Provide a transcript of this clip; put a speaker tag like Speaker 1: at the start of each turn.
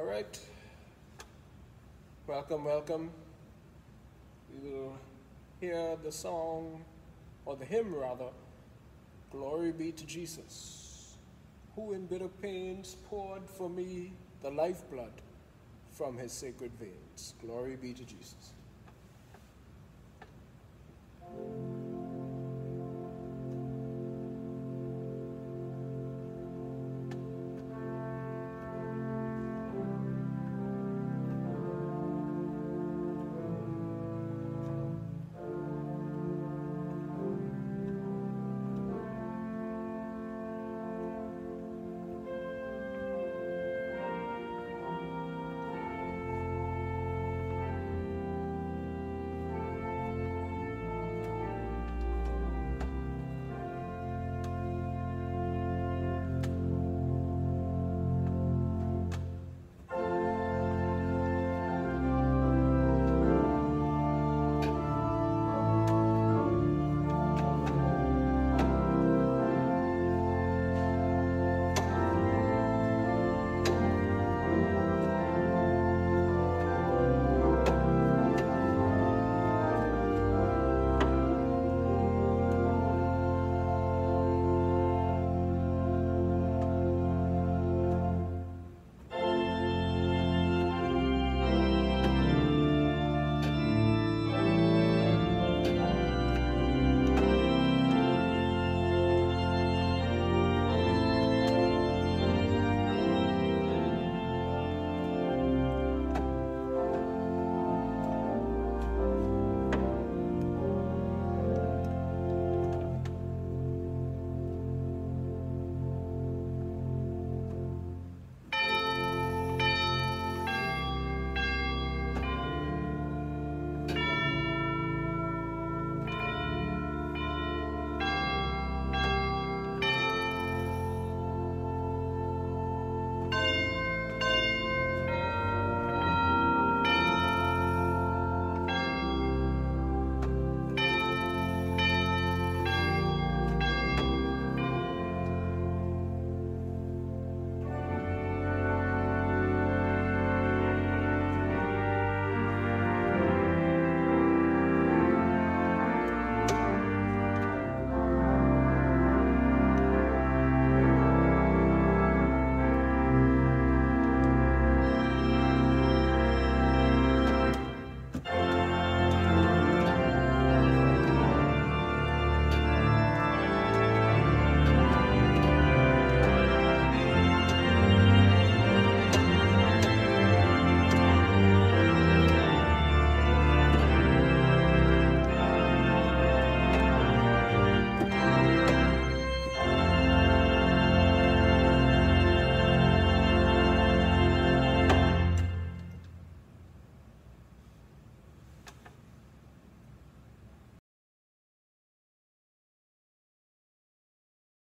Speaker 1: All right. Welcome, welcome. We will hear the song, or the hymn rather, Glory be to Jesus, who in bitter pains poured for me the lifeblood from his sacred veins. Glory be to Jesus.